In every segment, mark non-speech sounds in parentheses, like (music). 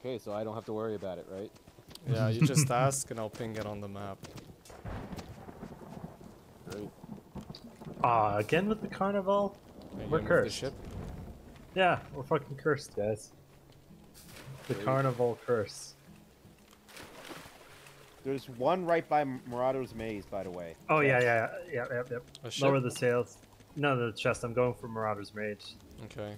Okay, so I don't have to worry about it, right? Yeah, you just (laughs) ask and I'll ping it on the map. Great. Ah, again with the carnival? Are you We're gonna the cursed. ship? Yeah, we're fucking cursed, guys. The Great. carnival curse. There's one right by Marauder's Maze, by the way. Oh yeah, yeah, yeah, yeah, yeah. A? Lower the sails. No, the chest. I'm going for Marauder's Maze. Okay.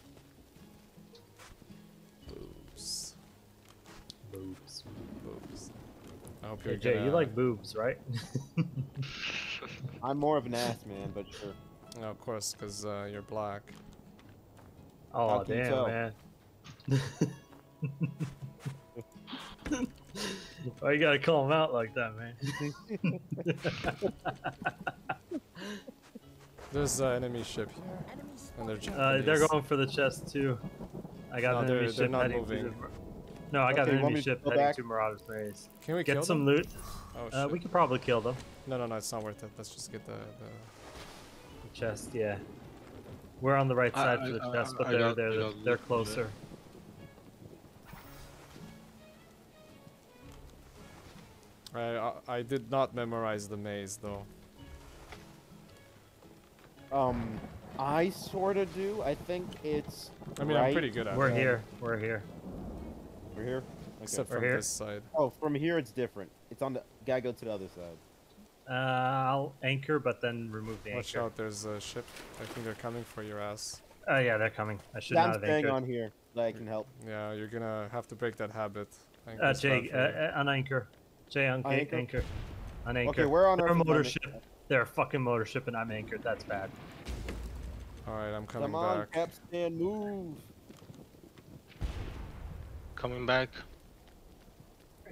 I hope you're Jay, gonna... you like boobs, right? (laughs) I'm more of an ass man, but sure. No, of course, because uh, you're black. oh damn, tell? man. (laughs) Why you gotta call him out like that, man? (laughs) There's an enemy ship here. And they're Uh, they're going for the chest too. I got No, an they're- enemy they're ship not heading moving. To the... No, I got Okay, an enemy ship heading back? to Marauder's Maze. Can we Get kill some them? loot. Oh, Uh, shit. we could probably kill them. No, no, no, it's not worth it. Let's just get the... the... The chest, yeah. We're on the right side I- for the I- chest, but I they're got- they're I got they're closer. I, I, I did not memorize the maze, though. Um, I sort of do. I think it's. I mean, I'm right- pretty good at it. We're it. here. We're here. We're here. Okay. Except from here. this side. Oh, from here it's different. It's on the. Gotta go to the other side. Uh, I'll anchor, but then remove the Watch anchor. Watch out, there's a ship. I think they're coming for your ass. Oh yeah, they're coming. I should Yeah, not I'm have staying anchored. on here. So I can help. Yeah, you're gonna have to break that habit. I think Uh, that's Jay, uh, for you. uh, unanchor. Jay, un- Unanchor? anchor. Unanchor. Okay, we're on They're our motor limit. ship. They're a fucking motor ship, and I'm anchored. That's bad. Alright, I'm coming Come on, back. Capstan, move. Coming back.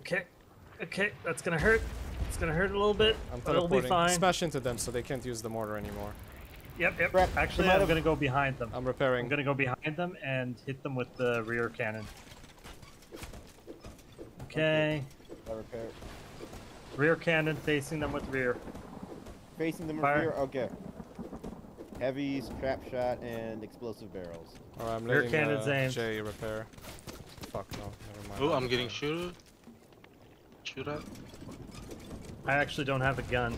Okay. Okay, that's gonna hurt. It's gonna hurt a little bit, I'm but it'll be fine. Smash into them so they can't use the mortar anymore. Yep, yep. Crap, Actually, I'm have- gonna go behind them. I'm repairing. I'm gonna go behind them and hit them with the rear cannon. Okay. I repair. Rear cannon facing them with rear. Facing them with rear. Okay. Heavies, trap shot, and explosive barrels. Alright, I'm Rear letting cannon's uh, aimed. Jay repair. Fuck no, never mind. Oh, I'm getting shooted. Shoot at. I actually don't have a gun.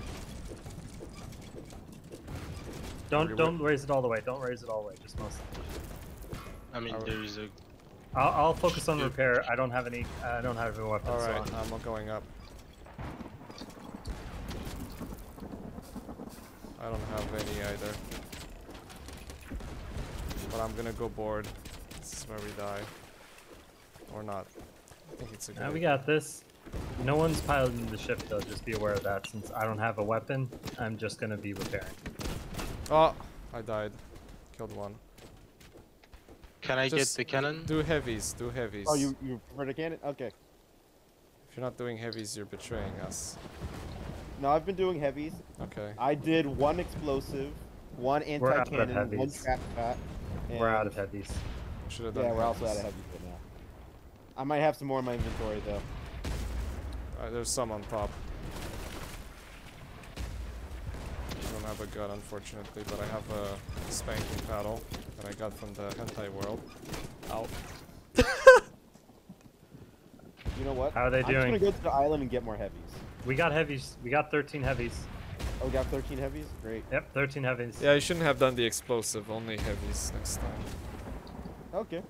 Don't Okay, don't raise it all the way. Don't raise it all the way. Just most. I mean, there is a. I'll, I'll focus on repair. I don't have any. I don't have any weapons. Alright, on. I'm going up. I don't have any either. But I'm gonna go board. This is where we die. Or not. I think it's a good Now we got this. No one's piloting the ship though. Just be aware of that. Since I don't have a weapon, I'm just gonna be repairing. Oh, I died. Killed one. Can I Just get the cannon? Do heavies, do heavies. Oh, you you prefer the cannon? Okay. If you're not doing heavies, you're betraying us. No, I've been doing heavies. Okay. I did one explosive, one We're out of anti-cannon, one trap shot. We're out of heavies. Should have done Yeah, we're also out of heavies right now. I might have some more in my inventory though. Uh, there's some on top. I don't have a gun, unfortunately, but I have a spanking paddle that I got from the hentai world. Out. (laughs) You know what? How are they doing? I'm gonna go to the island and get more heavies. We got heavies. We got 13 heavies. Oh, we got 13 heavies? Great. Yep, 13 heavies. Yeah, you shouldn't have done the explosive, only heavies next time. Okay.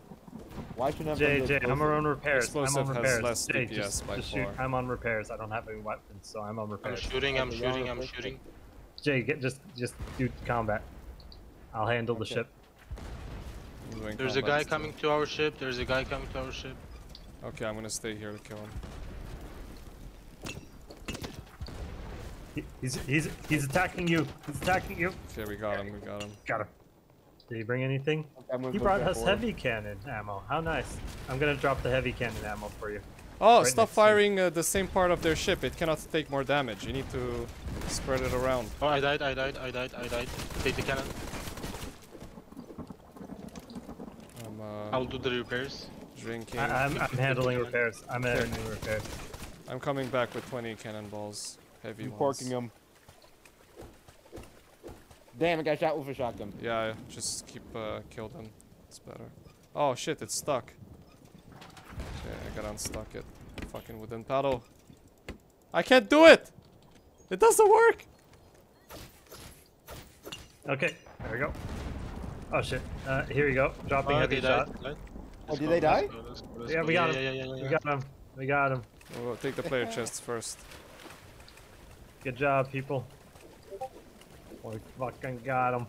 Why shouldn't I have Jay, done the Jay, I'm explosive? on repairs. Explosive I'm on has repairs. less Jay, DPS just, by just shoot. I'm on repairs. I don't have any weapons, so I'm on repairs. I'm shooting. I'm shooting. I'm shooting. Jay, get just just do combat. I'll handle the ship. There's a guy still. coming to our ship. There's a guy coming to our ship. Okay, I'm gonna stay here to kill him. He, he's he's he's attacking you. He's attacking you. Okay, we got him, we got him. Got him. Did he bring anything? He brought us forward. heavy cannon ammo. How nice. I'm gonna drop the heavy cannon ammo for you. Oh, Right stop next to him. firing uh, the same part of their ship. It cannot take more damage. You need to spread it around. Oh, I died. I died. I died. I died. Take the cannon. I'm uh, I'll do the repairs. drinking. I, I'm I'm handling repairs. I'm Okay. handling repairs. I'm coming back with 20 cannonballs. Heavy I'm ones. corking them. Damn, I got shot with a shotgun. Yeah, just keep uh, kill them. It's better. Oh shit, it's stuck. Okay, I gotta unstuck it. Fucking wooden paddle. I can't do it! It doesn't work! Okay, there we go. Oh shit. Uh, here we go. Dropping Oh, heavy they shot. died. died. Oh, Let's did they die? let's go, let's go, let's Yeah, we got yeah, him. Yeah, yeah, yeah, We got him. We got him. We'll take the player (laughs) chests first. Good job, people. We fucking got him.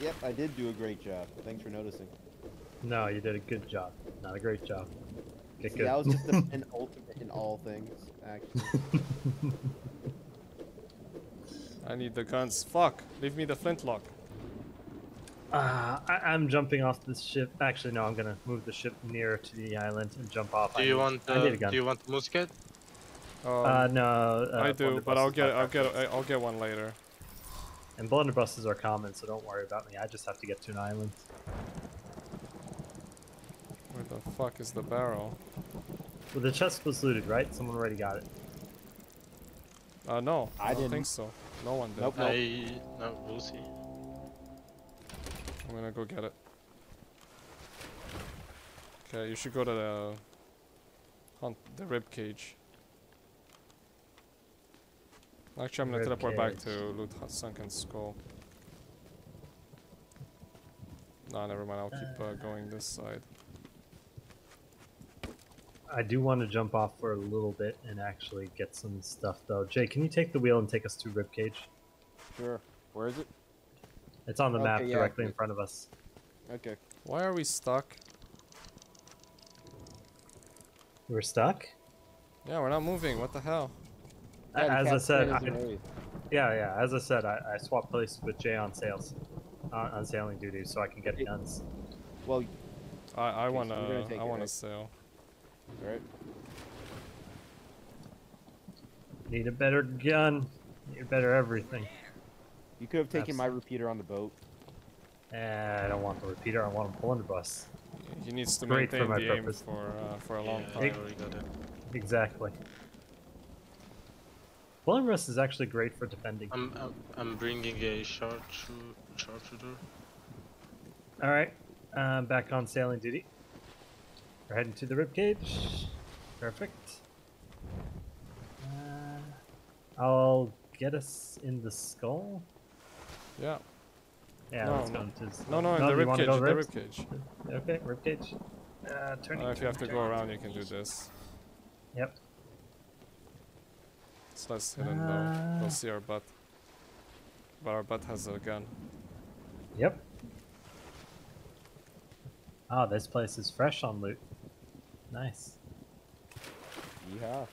Yep, I did do a great job. Thanks for noticing. No, you did a good job. Not a great job. Get See, good. that was just a, (laughs) an ultimate in all things, actually. (laughs) I need the guns. Fuck! Leave me the flintlock. Uh, I, I'm jumping off this ship. Actually, no, I'm gonna move the ship nearer to the island and jump off. Do I you need- want? I need a gun. do you want musket? Um, Uh, no. Uh, I do, but I'll get, I'll get. I'll get one later. And blunderbusses are common, so don't worry about me. I just have to get to an island. Where the fuck is the barrel? Well, the chest was looted, right? Someone already got it. Uh, no, I I, don't didn't. think so. No one did. Nope. Nope. I no, we'll see. I'm gonna go get it. Okay, you should go to the hunt the rib cage. Actually, I'm gonna Rib teleport back to loot Hu- sunken skull. Nah, never mind. I'll keep uh, going this side. I do want to jump off for a little bit and actually get some stuff, though. Jay, can you take the wheel and take us to Ribcage? Sure. Where is it? It's on the map yeah. directly in front of us. Okay. Why are we stuck? We're stuck? Yeah, we're not moving. What the hell? A- Yeah, as I said, I, yeah, yeah. As I said, I, I swapped places with Jay on sales, on, on sailing duty, so I can get Hey. guns. Well, I I Okay, wanna you're take I it, wanna right? sail. alright. Need a better gun. Need a better everything. You could have taken my repeater on the boat. Eh, I don't want the repeater. I want a blunderbuss. He needs to Great for my the purpose. aim for uh, for a long Yeah, time. I already got it. Is actually great for defending. I'm I'm, I'm bringing a charge sharpshooter. All right, um, back on sailing duty. We're heading to the ribcage. Perfect. Uh, I'll get us in the skull. Yeah. Yeah, No, let's no. go into the skull. No, no, in the you rib wanna cage. go The ribs? rib cage. Okay, ribcage. Uh, turning. Uh, if you have to turning, go around, you can do this. Yep. It's less hidden though. Uh. They'll see our butt. But our butt has a gun. Yep. Ah, this place is fresh on loot. Nice. Yeehaw.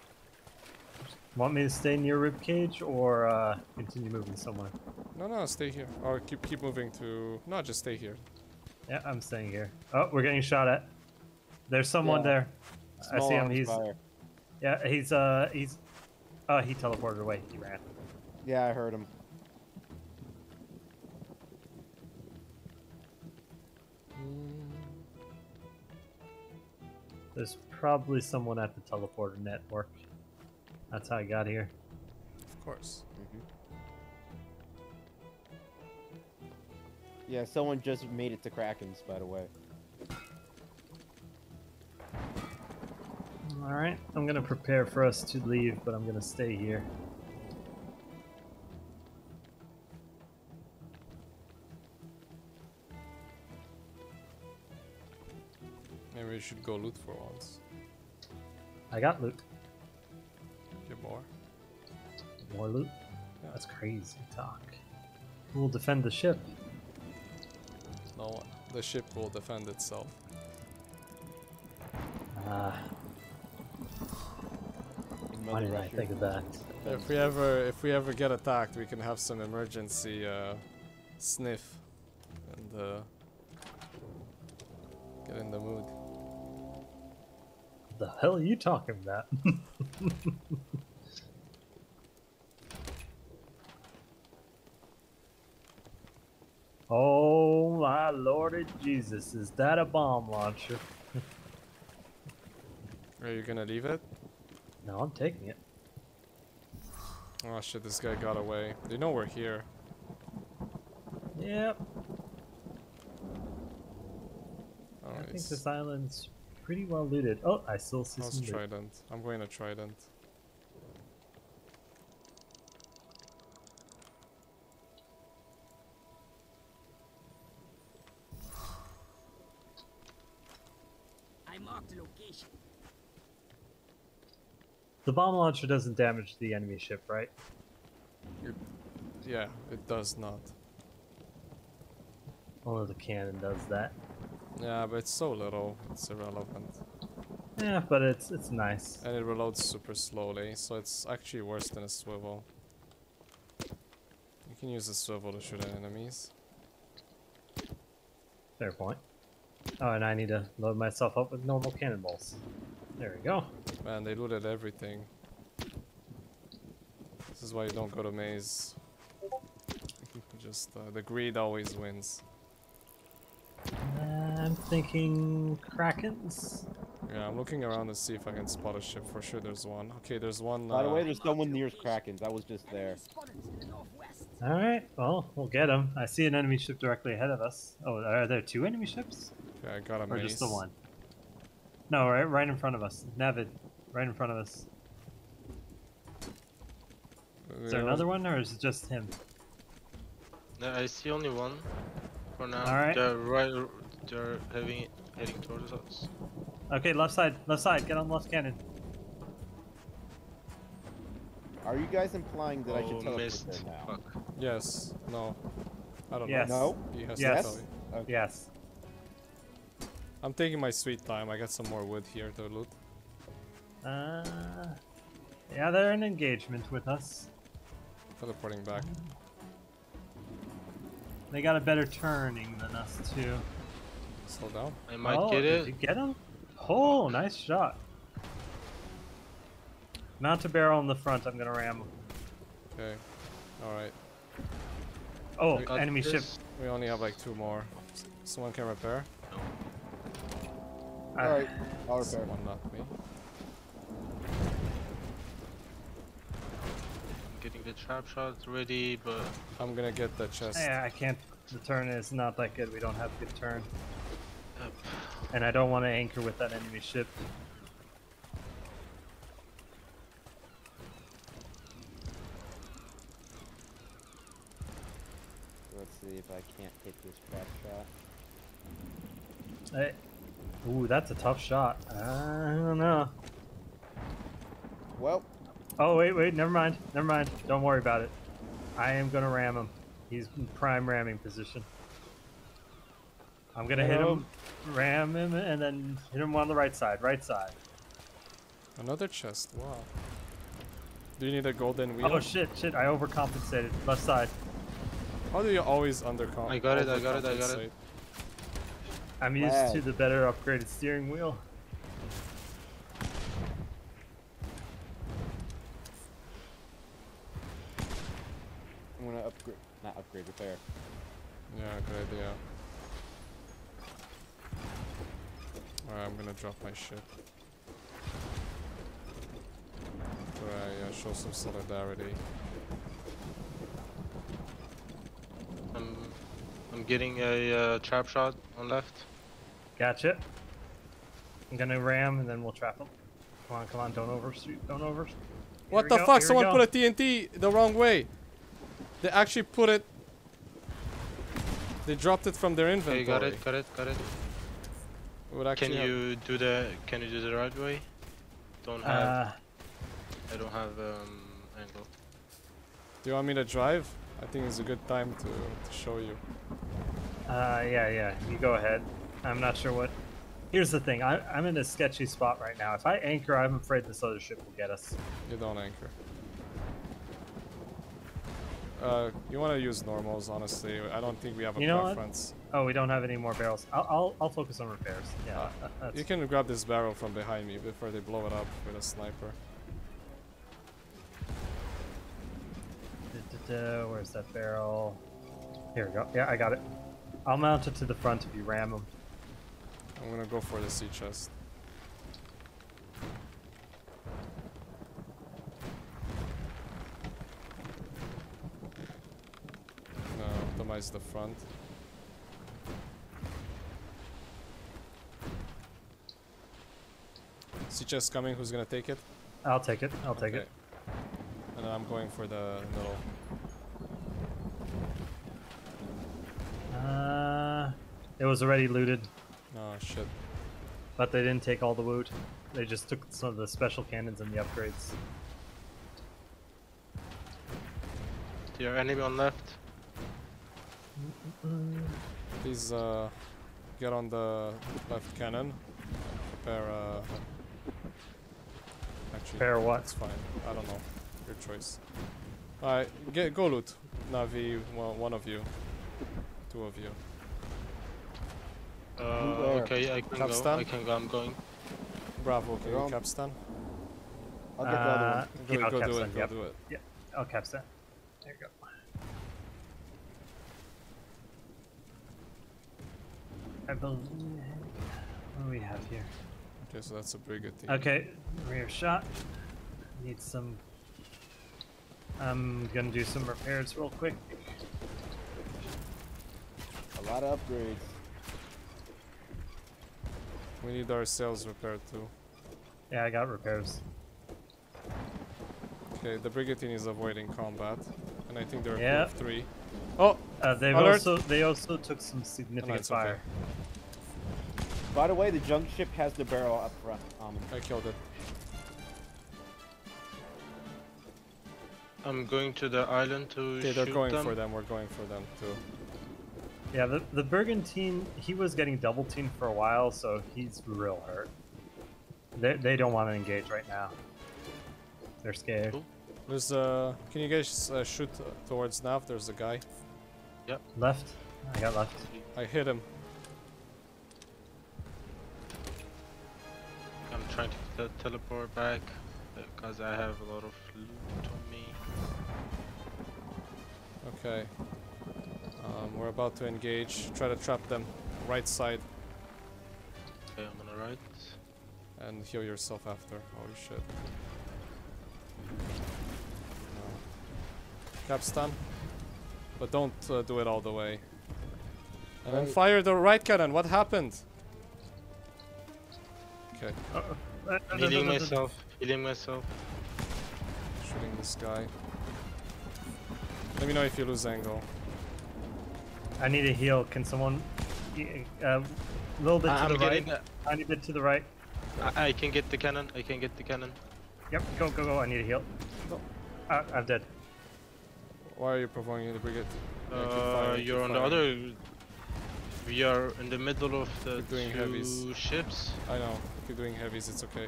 Want me to stay near ribcage or uh, continue moving somewhere? No, no, stay here. Or keep keep moving to. No, just stay here. Yeah, I'm staying here. Oh, we're getting shot at. There's someone Yeah. there. I see him. He's fire. yeah. He's uh he's. Oh, he teleported away. He ran. Yeah, I heard him. There's probably someone at the teleporter network. That's how I got here. Of course. Mm-hmm. Yeah, someone just made it to Kraken's, by the way. All right, I'm gonna prepare for us to leave, but I'm gonna stay here. Maybe we should go loot for once. I got loot. Get more. More loot. Yeah. That's crazy talk. Who will defend the ship? No one. The ship will defend itself. Ah, why Mother did I Russia. think of that? If we ever if we ever get attacked, we can have some emergency uh, sniff and uh, get in the mood. The hell are you talking about? (laughs) oh my lord Jesus, is that a bomb launcher? (laughs) Are you gonna leave it? No, I'm taking it. Oh shit, this guy got away. They know we're here. Yep, Oh, I think this island's pretty well looted. Oh, I still see How's some. Trident? I'm going to Trident. The bomb launcher doesn't damage the enemy ship, right? Yeah, it does not. Only the cannon does that. Yeah, but it's so little, it's irrelevant. Yeah, but it's it's nice. And it reloads super slowly, so it's actually worse than a swivel. You can use a swivel to shoot at enemies. Fair point. Oh, and I need to load myself up with normal cannonballs. There we go. Man, they looted everything. This is why you don't go to maze. Just uh, the greed always wins. I'm thinking Krakens. Yeah, I'm looking around to see if I can spot a ship. For sure, there's one. Okay, there's one. By the uh, way, there's someone near Krakens. I was just there. Spotted in the northwest. All right, well, we'll get him. I see an enemy ship directly ahead of us. Oh, are there two enemy ships? Yeah, I got a Or maze. just the one? No, right, right in front of us. Navid, right in front of us. Is there another one, or is it just him? No, I see only one for now. Alright. They're right. They're heading heading towards us. Okay, left side, left side. Get on the left cannon. Are you guys implying that I oh, should teleport missed. there now? Fuck. Yes. No. I don't Yes. know. No? He has Yes. to tell you. Yes. I'm taking my sweet time. I got some more wood here to loot. Uh, yeah, they're in engagement with us. Teleporting back. They got a better turning than us too. Slow down. I might oh, get did it. you get him? Oh, nice shot. Mount a barrel in the front. I'm gonna ram him. Okay. Alright. Oh, We Got enemy ship. We only have like two more. Someone can repair? I- Alright, I'll repair. Someone, not me. I'm getting the trap shot's ready, but I'm gonna get the chest. Yeah, I can't. The turn is not that good. We don't have good turn, Yep. and I don't want to anchor with that enemy ship. Let's see if I can't hit this trap shot. Hey. Ooh, that's a tough shot. I don't know. Well, Oh wait, wait. Never mind. Never mind. Don't worry about it. I am gonna ram him. He's in prime ramming position. I'm gonna hit him, ram him, and then hit him on the right side. Right side. Another chest. Wow. Do you need a golden wheel? Oh shit, shit! I overcompensated. Left side. How do you always undercom? I got it, I got it, I got it. overcompensate? I'm used Wow. to the better upgraded steering wheel. I'm gonna upgrade, not upgrade, repair. Yeah, good idea. Alright, I'm gonna drop my ship. Where I uh, show some solidarity. I'm I'm getting a uh, trap shot on left. Gotcha. I'm gonna ram, and then we'll trap him. Come on, come on! Don't overshoot. Don't over. What the go, fuck? Someone put a TNT the wrong way. They actually put it. They dropped it from their Okay, inventory. got it, got it, got it. It would Can actually have- you do the Can you do the right way? Don't have. Uh, I don't have um angle. Do you want me to drive? I think it's a good time to, to show you. uh, yeah, yeah. You go ahead. I'm not sure what. Here's the thing. I, I'm in a sketchy spot right now. If I anchor, I'm afraid this other ship will get us. You don't anchor. Uh, you want to use normals, honestly. I don't think we have a You know what? preference. Oh, we don't have any more barrels. I'll, I'll, I'll focus on repairs. Yeah, Uh, You can grab this barrel from behind me before they blow it up with a sniper. Where's that barrel? Here we go. Yeah, I got it. I'll mount it to the front if you ram them. I'm gonna go for the sea chest. No, optimize the front. CHS coming. Who's gonna take it? I'll take it. I'll take Okay. it. And then I'm going for the middle. Uh, it was already looted, Oh shit. but they didn't take all the loot. They just took some of the special cannons and the upgrades. Do you have anyone left? Please uh, get on the left cannon. Prepare. Uh, actually, Prepare what? That's fine. I don't know. Your choice. Alright, get go loot. Navi, one, one of you, two of you. Uh, okay, I can Capstan? go. I can go. I'm going. Bravo, can You're you on. capstan? I'll get the other Uh, one. Go, yeah, go I'll do capstan, it. Go yep. do it. I'll capstan. There you go. I believe. What do we have here? Okay, so that's a brigantine. Okay, rear shot. Need some. I'm gonna do some repairs real quick. A lot of upgrades. We need our sails repaired too. Yeah, I got repairs. Okay, the brigantine is avoiding combat, and I think they're a Yeah. three. Oh, Uh, they've also they also took some no, significant it's okay. fire. By the way, the junk ship has the barrel up front. Um, I killed it. I'm going to the island to Okay, shoot they're going them. for them. We're going for them too. Yeah, the the Brigantine he was getting double teamed for a while, so he's real hurt. They they don't want to engage right now. They're scared. Cool. There's uh, can you guys uh, shoot uh, towards Nav? There's a guy. Yep. Left. I got left. I hit him. I'm trying to te- teleport back because I have a lot of loot on me. Okay. Um, we're about to engage. Try to trap them. Right side Okay, I'm on the right. and heal yourself after. Holy shit. Capstan. But don't uh, do it all the way. And then fire the right cannon. What happened? Okay, Uh, Healing myself. Healing myself. shooting this guy. Let me know if you lose angle. I need a heal. Can someone? A uh, little bit to I'm the right. getting. the- Tiny bit to the right. I, I can get the cannon. I can get the cannon. Yep. Go go go. I need a heal. Uh, I'm dead. Why are you provoking the brigade? Uh, firing, you're on the other. We are in the middle of the Keep doing two heavies. ships. I know. If you're doing heavies, it's okay.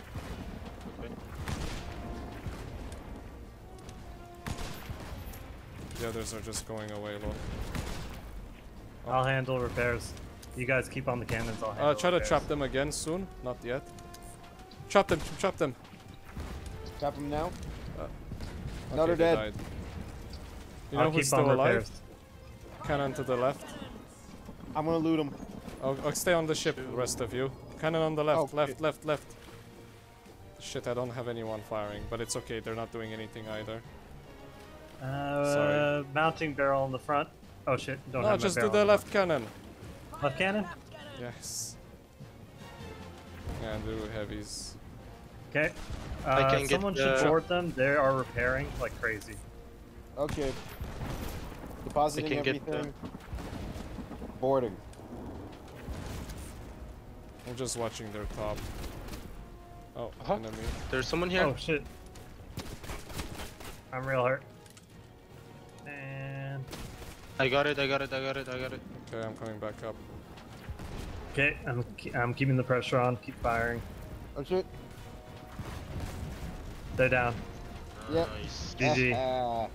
Okay. The others are just going away, look. Oh. I'll handle repairs. You guys keep on the cannons. I'll handle Uh, try to repairs. trap them again soon. Not yet. Trap them, trap them. Tap them now. Okay, Another they dead. died. You I'll know who's still alive? Cannon to the left. I'm gonna loot him. Oh, oh, stay on the ship, rest of you. Cannon on the left, Okay. left, left, left. Shit, I don't have anyone firing, but it's okay. They're not doing anything either. Uh, Sorry. mounting barrel in the front. Oh shit! Don't no, have my just do the in left cannon. Left cannon. Yes. And do heavies. Okay. I Uh, can get someone should the- board them. They are repairing like crazy. Okay. Depositing can get everything. Boarding. I'm just watching their top. Oh, Uh-huh. enemy. There's someone here. Oh shit! I'm real hurt. And I got it. I got it. I got it. I got it. Okay, I'm coming back up. okay, I'm I'm keeping the pressure on. Keep firing. Oh shit. They're down. Yep. Nice. GG.